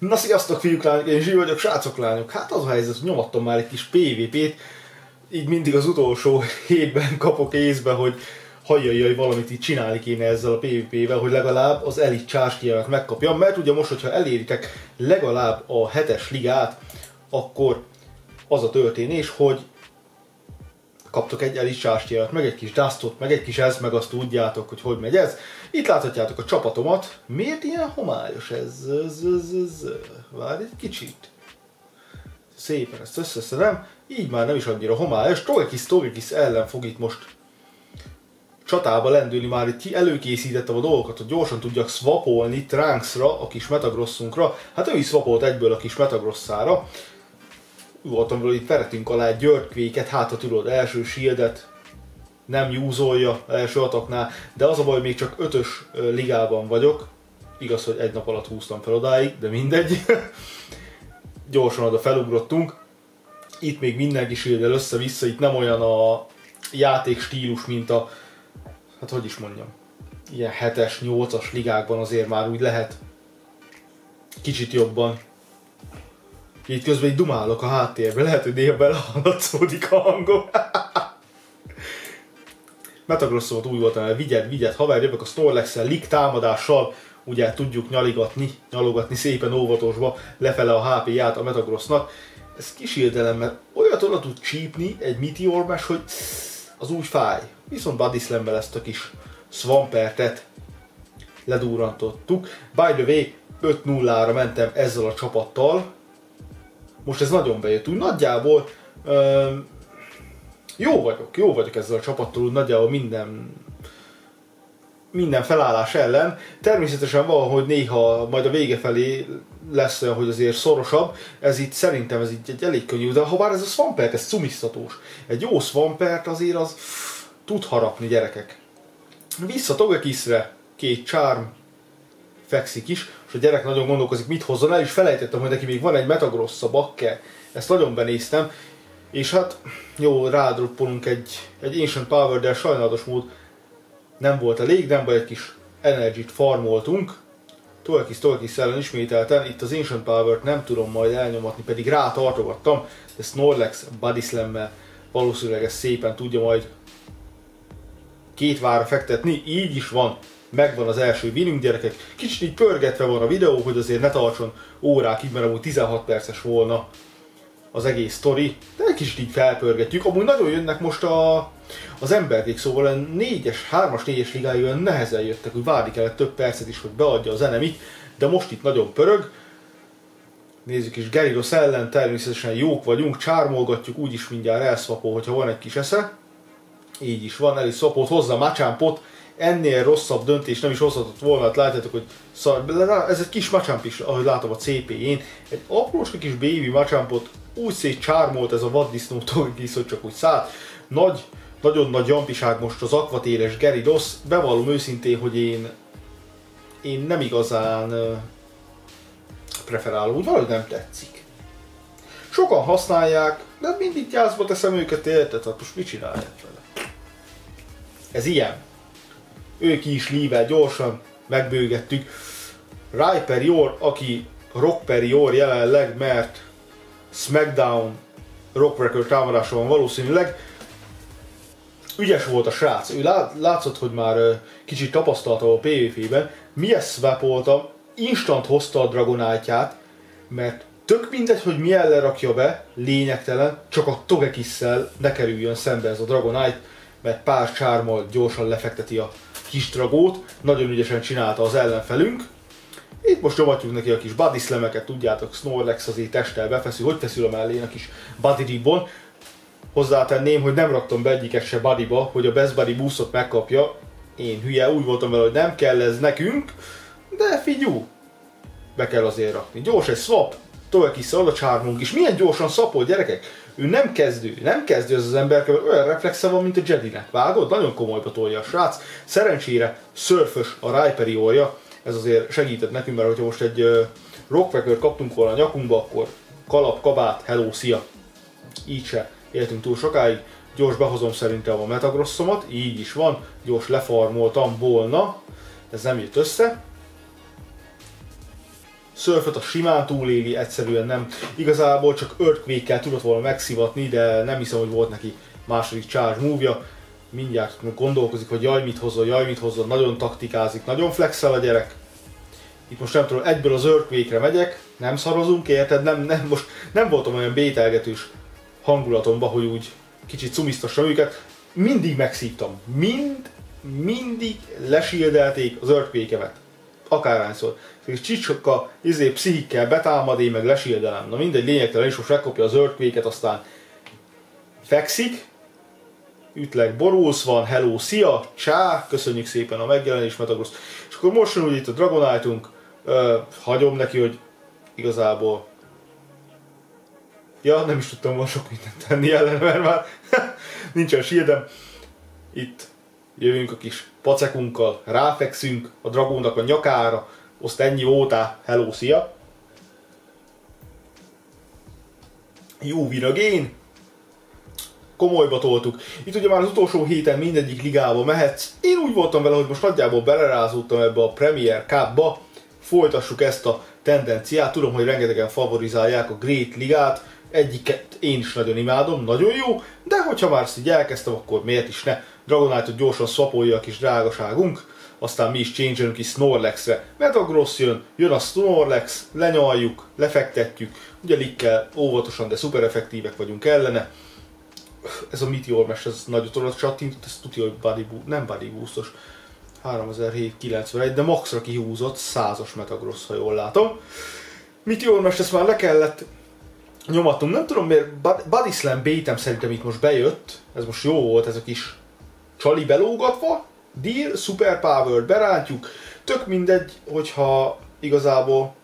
Na sziasztok fiúk, lányok, én Zsi vagyok, srácok, lányok. Hát az a helyzet, hogy nyomattam már egy kis PvP-t, így mindig az utolsó hétben kapok észbe, hogy hajjajjaj, valamit itt csinálni kéne ezzel a PvP-vel, hogy legalább az elit csáskiját megkapjam, mert ugye most, hogyha eléritek legalább a hetes ligát, akkor az a történés, hogy kaptok egy elit csáskiját, meg egy kis dustot, meg egy kis ez, meg azt tudjátok, hogy hogy megy ez. Itt láthatjátok a csapatomat. Miért ilyen homályos ez? ez, ez, ez. Várj egy kicsit. Szépen ezt összeszedem. Így már nem is annyira homályos. Togekis Togekis ellen fog itt most csatába lendülni, már itt előkészítettem a dolgokat, hogy gyorsan tudjak swapolni Trunksra, a kis Metagrossunkra. Hát ő is swapolt egyből a kis Metagrosszára. Voltam vele, itt veretünk alá egy györgykvéket, hát ha tudod, első shieldet nem júzolja első ataknál, de az a baj, hogy még csak ötös ligában vagyok. Igaz, hogy egy nap alatt húztam fel odáig, de mindegy. Gyorsan oda felugrottunk. Itt még mindenki shield össze-vissza, itt nem olyan a játék stílus, mint a hát hogy is mondjam, ilyen 7-es, 8-as ligákban azért már úgy lehet kicsit jobban. Itt közben egy dumálok a háttérben, lehet, hogy néha belehallatszódik a hangom. Metagrosszot úgy voltam el, vigyed, vigyed, haver, jövök a Snorlax-el, lig támadással, ugye tudjuk nyaligatni, nyalogatni szépen óvatosba lefele a HP-ját a Metagrossnak. Ez kísérdelem, mert olyat oda tud csípni egy Meteor Mesh, hogy az úgy fáj. Viszont Body slam ezt a kis Swampertet ledúrantottuk. By the way, 5-0-ra mentem ezzel a csapattal. Most ez nagyon bejött. Úgy nagyjából öm, jó vagyok, jó vagyok ezzel a csapattal, úgy nagyjából minden minden felállás ellen. Természetesen valahogy néha majd a vége felé lesz olyan, hogy azért szorosabb. Ez itt szerintem ez itt egy elég könnyű, de ha bár ez a Swampert, ez cumisztatós. Egy jó Swampert azért az tud harapni gyerekek. Vissza Togekisre, két charm fekszik is, és a gyerek nagyon gondolkozik, mit hozzon el, és felejtettem, hogy neki még van egy Metagross a bakke. Ezt nagyon benéztem, és hát jó, rádruppolunk egy, egy Ancient Power, de sajnálatos mód nem volt elég, nem baj, egy kis energy farmoltunk. Tolkis Tolkis ellen ismételten, itt az Ancient Power-t nem tudom majd elnyomatni, pedig rá tartogattam, de Snorlax Body Slam-mel valószínűleg ezt szépen tudja majd két vára fektetni, így is van, megvan az első winning gyerekek. Kicsit így pörgetve van a videó, hogy azért ne tartson órákig, mert amúgy 16 perces volna az egész sztori, de egy kicsit így felpörgetjük. Amúgy nagyon jönnek most a, az emberkék, szóval a 4-es, 3-as, 4-es ligája olyan nehezen jöttek, hogy várni kellett több percet is, hogy beadja az enemi, de most itt nagyon pörög. Nézzük is, Geridos ellen természetesen jók vagyunk, csármolgatjuk, úgyis mindjárt elszvapol, hogyha van egy kis esze. Így is van, el is szapolt hozzá Macsámpot, ennél rosszabb döntés nem is hozhatott volna, hát látjátok, hogy szar, ez egy kis Machamp is, ahogy látom a CP-én, egy apróska kis baby Machampot úgy szét csármolt ez a vaddisznó Togis, hogy csak úgy szállt. Nagy, nagyon nagy jampiság most az akvatéres Geridos. Bevallom őszintén, hogy én, én nem igazán preferálom, úgy valahogy nem tetszik. Sokan használják, de mindig gyászba teszem őket, érted? Hát most mit csinálják vele? Ez ilyen. Ők is lível gyorsan megbőgettük. Ryperior, aki Rockperior jelenleg, mert Smackdown Rockbreaker támadása van valószínűleg. Ügyes volt a srác, ő látszott, hogy már kicsit tapasztalta a PvP-ben. ezt swapoltam, instant hozta a Dragonite-ját, mert tök mindegy, hogy milyen lerakja be, lényegtelen, csak a Togekisszel ne kerüljön szembe ez a Dragonite, mert pár csármal gyorsan lefekteti a kis dragót, nagyon ügyesen csinálta az ellenfelünk, itt most nyomatjuk neki a kis body slameket, tudjátok, Snorlax azért testtel befeszül, hogy feszül a mellén a kis body ribbon. Hozzátenném, hogy nem raktam be egyiket se bodyba, hogy a best body boostot megkapja. Én hülye, úgy voltam vele, hogy nem kell ez nekünk, de figyú, be kell azért rakni. Gyors egy swap, tovább kis a csármunk is. Milyen gyorsan szapol, gyerekek? Ő nem kezdő, nem kezdő ez az ember, olyan reflexe van, mint a Jedinek. Vágod? Nagyon komolyba tolja a srác. Szerencsére szörfös a Riperiorja, ez azért segített nekünk, mert hogyha most egy uh, rockpacker kaptunk volna a nyakunkba, akkor kalap, kabát, hello, szia! Így se éltünk túl sokáig. Gyors behozom szerintem a metagrossomat, így is van, gyors lefarmoltam volna, ez nem jött össze. Surfet a simán túléli, egyszerűen nem. Igazából csak earthquake tudott volna megszivatni, de nem hiszem, hogy volt neki második charge move Mindjárt gondolkozik, hogy jaj, mit hozzon, jaj, mit hozzon, nagyon taktikázik, nagyon flexel a gyerek. Itt most nem tudom, egyből az earthquake megyek, nem szarozunk, érted? Nem, nem, most nem voltam olyan bételgetős hangulatomba, hogy úgy kicsit cumisztassam őket. Mindig megszívtam. Mind, mindig lesíldelték az earthquake Akárhányszor. És csicsokkal, izé, pszichikkel betámad, én meg lesíldelem. Na mindegy, lényegtelen is most megkapja az earthquake aztán fekszik, ütleg borúsz van, hello, szia, csá, köszönjük szépen a megjelenés, Metagross. És akkor most jön itt a Dragonite-unk, hagyom neki, hogy igazából Ja, nem is tudtam volna sok mindent tenni ellen, mert már nincsen sírdem. Itt jövünk a kis pacekunkkal, ráfekszünk a dragónak a nyakára, azt ennyi voltál, hello, szia! Jó viragén! Komolyba toltuk. Itt ugye már az utolsó héten mindegyik ligába mehetsz. Én úgy voltam vele, hogy most nagyjából belerázódtam ebbe a Premier Cup-ba. Folytassuk ezt a tendenciát. Tudom, hogy rengetegen favorizálják a Great Ligát, egyiket én is nagyon imádom, nagyon jó, de hogyha már ezt így elkezdtem, akkor miért is ne? Dragonite-ot gyorsan szapolja a kis drágaságunk, aztán mi is change is Snorlax-re. Metagross jön, jön a Snorlax, lenyaljuk, lefektetjük, ugye likkel óvatosan, de szuper effektívek vagyunk ellene. Ez a Meteor Mesh, ez nagyot oda csattintott, ez tudja, hogy body boost, nem body boostos, 3791, de maxra kihúzott, százas Metagross, ha jól látom. Meteor Mesh, ezt már le kellett nyomatunk. Nem tudom miért, Body Slam baitem szerintem itt most bejött, ez most jó volt ez a kis csali belógatva, deal, super power berántjuk, tök mindegy, hogyha igazából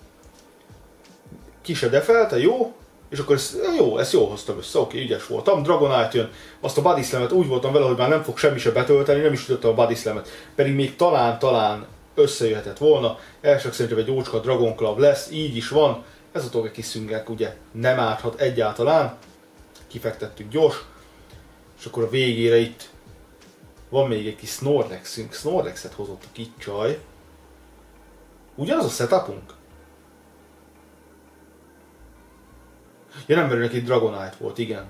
ki se defelte, jó, és akkor ez, jó, ezt jól hoztam össze, oké, ügyes voltam. Dragonite jön, azt a Body Slam-et úgy voltam vele, hogy már nem fog semmi se betölteni, nem is tudtam a Body Slam-et, pedig még talán, talán összejöhetett volna. Elsők szerintem egy ócska Dragon Club lesz, így is van. Ez a Toge szüngek ugye nem árthat egyáltalán. Kifektettük gyors. És akkor a végére itt van még egy kis Snorlaxünk. Snorlaxet hozott a kis csaj. Ugyanaz a setupunk? Ja nem, mert neki Dragonite volt, igen.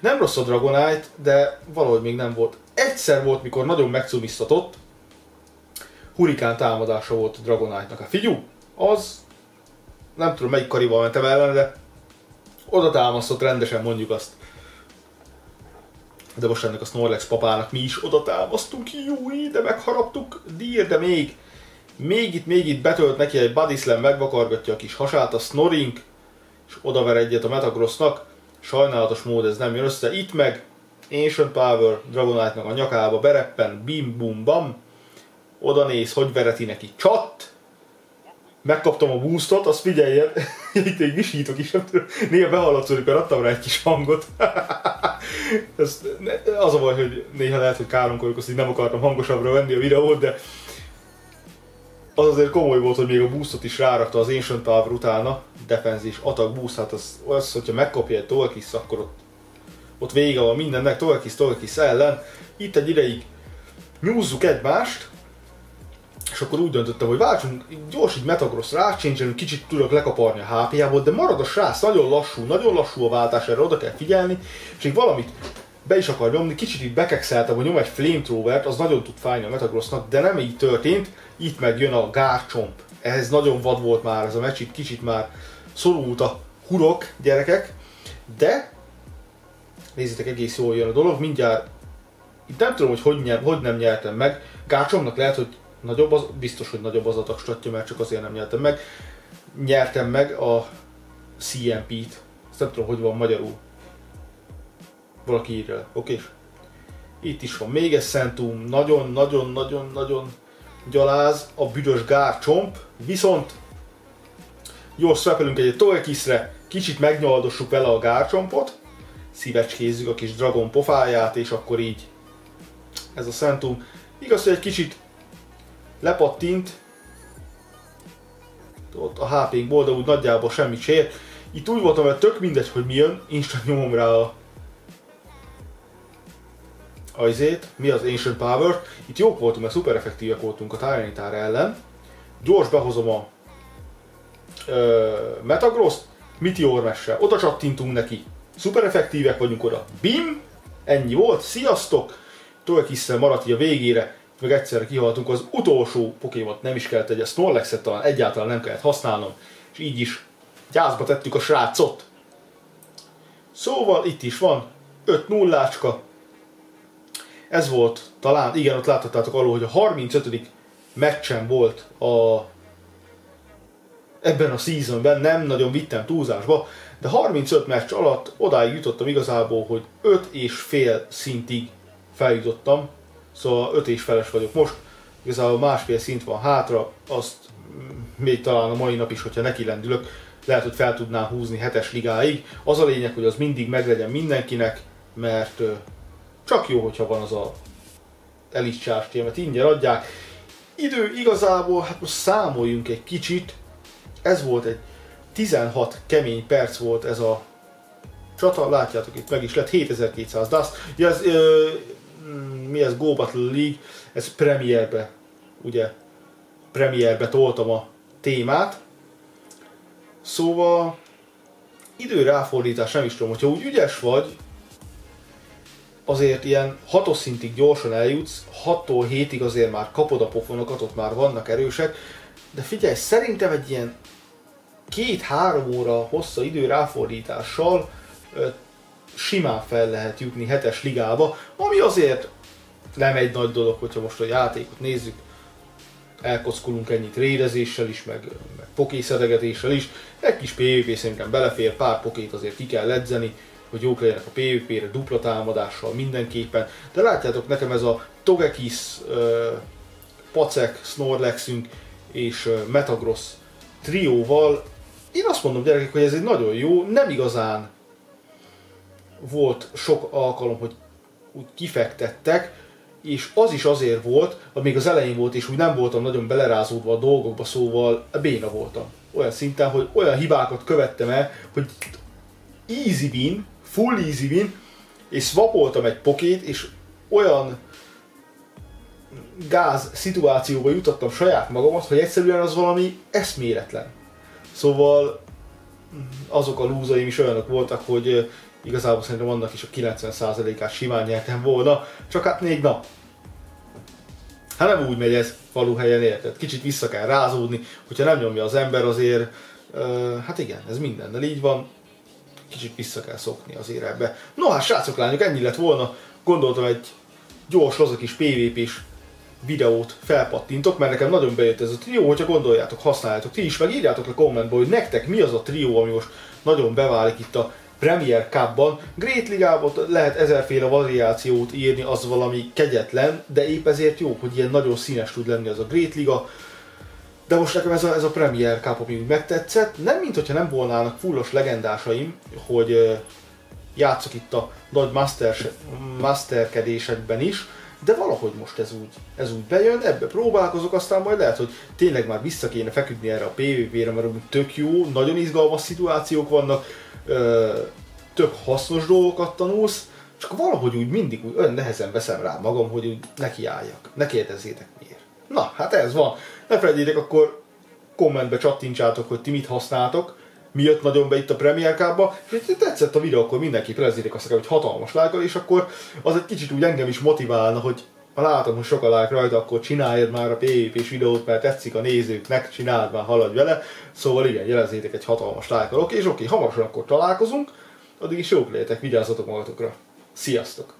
Nem rossz a Dragonite, de valahogy még nem volt. Egyszer volt, mikor nagyon megcumisztatott, hurikán támadása volt a Dragonite-nak. A figyú, az nem tudom melyik karival mentem ellen, de oda támasztott rendesen mondjuk azt. De most ennek a Snorlax papának mi is oda támasztunk, jó, de megharaptuk, dír, de még, még itt, még itt betölt neki egy Body Slam, megvakargatja a kis hasát, a Snoring, és odaver egyet a Metagrossnak. Sajnálatos mód ez nem jön össze. Itt meg Ancient Power Dragonite-nak a nyakába bereppen, bim bum bam. Oda néz, hogy vereti neki csat, megkaptam a boostot, azt figyeljen, itt egy visítok is, néha behallatszódik, mert adtam rá egy kis hangot. Ez, az a baj, hogy néha lehet, hogy káromkodok, azt így nem akartam hangosabbra venni a videót, de az azért komoly volt, hogy még a boostot is rárakta az Ancient Power utána, defenzis, attack boost, hát az, az hogyha megkapja egy Tolkis, akkor ott, ott vége van mindennek, Tolkis, Tolkis ellen. Itt egy ideig nyúzzuk egymást, és akkor úgy döntöttem, hogy váltsunk gyors egy Metagross rá, kicsit tudok lekaparni a HP-jából, de marad a srác, nagyon lassú, nagyon lassú a váltás, erre oda kell figyelni, és még valamit be is akar nyomni, kicsit így bekekszeltem, hogy nyom egy flamethrower az nagyon tud fájni a Metagrossnak, de nem így történt, itt meg jön a gárcsomp. Ehhez nagyon vad volt már ez a meccs, itt kicsit már szorult a hurok, gyerekek, de nézzétek, egész jól jön a dolog, mindjárt itt nem tudom, hogy hogy, nyer, hogy nem nyertem meg, Gárcsomnak lehet, hogy Nagyobb az, biztos, hogy nagyobb az adag mert csak azért nem nyertem meg. Nyertem meg a CMP-t. Ezt nem tudom, hogy van magyarul. Valaki írja oké? Okay? Itt is van még egy Szentum, nagyon-nagyon-nagyon-nagyon gyaláz a büdös gárcsomp, viszont jól szvepelünk egy Togekiszre, kicsit megnyaldossuk vele a gárcsompot, szívecskézzük a kis dragon pofáját, és akkor így ez a Szentum. Igaz, hogy egy kicsit lepattint, ott a HP-nkból, de úgy nagyjából semmit se. Itt úgy voltam, hogy tök mindegy, hogy mi jön, instant nyomom rá a ajzét, mi az Ancient Power. Itt jók voltunk, mert szuper effektívek voltunk a Tyranitar ellen. Gyors behozom a ö, Metagross, Meteor messe. Oda csattintunk neki. Szuper effektívek vagyunk oda. Bim! Ennyi volt. Sziasztok! Tolkisszel maradt így a végére, meg egyszerre kihaltunk az utolsó Pokémon, nem is kellett egy Snorlax-et talán egyáltalán nem kellett használnom, és így is gyászba tettük a srácot. Szóval itt is van 5 nullácska. Ez volt talán, igen, ott láthattátok alul, hogy a 35. meccsen volt a ebben a seasonben, nem nagyon vittem túlzásba, de 35 meccs alatt odáig jutottam igazából, hogy 5 és fél szintig feljutottam, szóval 5 és feles vagyok most, igazából másfél szint van hátra, azt még talán a mai nap is, hogyha neki lendülök, lehet, hogy fel tudnám húzni hetes ligáig. Az a lényeg, hogy az mindig meglegyen mindenkinek, mert csak jó, hogyha van az a elicsás mert ingyen adják. Idő igazából, hát most számoljunk egy kicsit, ez volt egy 16 kemény perc volt ez a csata, látjátok itt meg is lett 7200 dust. Ja, ez, ö, mi ez Go Battle League, ez premierbe, ugye, premierbe toltam a témát. Szóval időráfordítás nem is tudom, hogyha úgy ügyes vagy, azért ilyen hatos szintig gyorsan eljutsz, 6-tól 7-ig azért már kapod a pofonokat, ott már vannak erősek, de figyelj, szerintem egy ilyen két-három óra hossza idő ráfordítással simán fel lehet jutni hetes ligába, ami azért nem egy nagy dolog, hogyha most a játékot nézzük, elkockulunk ennyit rédezéssel is, meg, meg pokészedegetéssel is, egy kis PvP szerintem belefér, pár pokét azért ki kell ledzeni, hogy jók legyenek a PvP-re, dupla támadással mindenképpen, de látjátok nekem ez a Togekis, Pacek, Snorlaxünk és Metagross trióval. Én azt mondom gyerekek, hogy ez egy nagyon jó, nem igazán volt sok alkalom, hogy úgy kifektettek, és az is azért volt, amíg az elején volt, és úgy nem voltam nagyon belerázódva a dolgokba, szóval béna voltam. Olyan szinten, hogy olyan hibákat követtem el, hogy easy win, full easy win, és swapoltam egy pokét, és olyan gáz szituációba jutottam saját magamat, hogy egyszerűen az valami eszméletlen. Szóval azok a lúzaim is olyanok voltak, hogy igazából szerintem annak is a 90%-át simán nyertem volna, csak hát még na. Hát nem úgy megy ez faluhelyen, érted? Kicsit vissza kell rázódni, hogyha nem nyomja az ember azért, uh, hát igen, ez mindennel így van, kicsit vissza kell szokni azért ebbe. No hát srácok, lányok, ennyi lett volna. Gondoltam egy gyors, lazak is PvP-s videót felpattintok, mert nekem nagyon bejött ez a trió, hogyha gondoljátok, használjátok ti is, meg írjátok a kommentbe, hogy nektek mi az a trió, ami most nagyon beválik itt a Premier Cup-ban. Great Ligában lehet ezerféle variációt írni, az valami kegyetlen, de épp ezért jó, hogy ilyen nagyon színes tud lenni az a Great Liga. De most nekem ez a, ez a Premier Cup, ami megtetszett, nem mint hogyha nem volnának fullos legendásaim, hogy játszok itt a nagy master, masterkedésekben is, de valahogy most ez úgy, ez úgy bejön, ebbe próbálkozok, aztán majd lehet, hogy tényleg már vissza kéne feküdni erre a PvP-re, mert úgy tök jó, nagyon izgalmas szituációk vannak, tök hasznos dolgokat tanulsz, csak valahogy úgy mindig úgy olyan nehezen veszem rá magam, hogy úgy nekiálljak. Ne kérdezzétek miért. Na, hát ez van. Ne felejtjétek, akkor kommentbe csattintsátok, hogy ti mit használtok, mi jött nagyon be itt a Premier Cup-ba, és tetszett a videó, akkor mindenki prezzétek azt hogy hatalmas lájkal, és akkor az egy kicsit úgy engem is motiválna, hogy ha látom, hogy sok a like rajta, akkor csináljad már a PvP-s videót, mert tetszik a nézőknek, csináld már, haladj vele. Szóval igen, jelezzétek egy hatalmas lájkal, oké, és oké, hamarosan akkor találkozunk, addig is jók legyetek, vigyázzatok magatokra. Sziasztok!